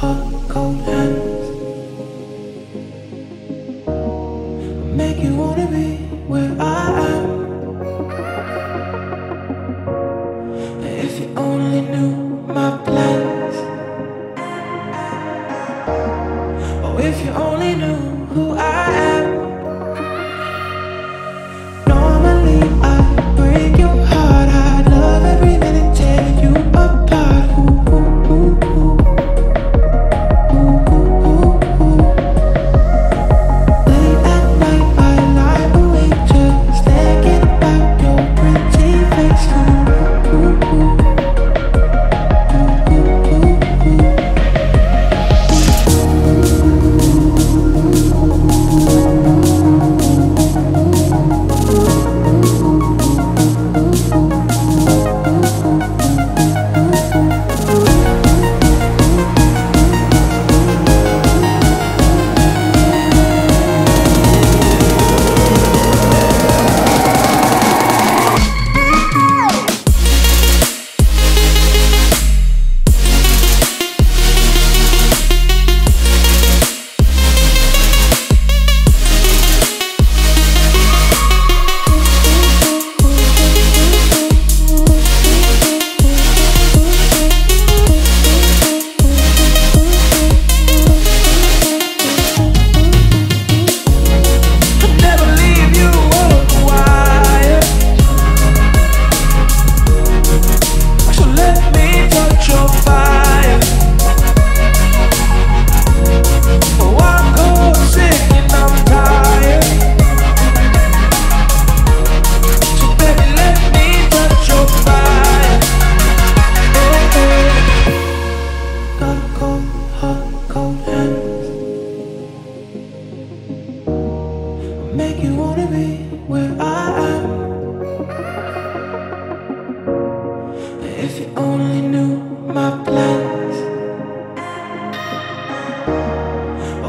hot, cold hands. Make you wanna be where I am. If you only knew my plans. Oh, if you only knew who I am.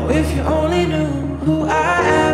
if you only knew who I am.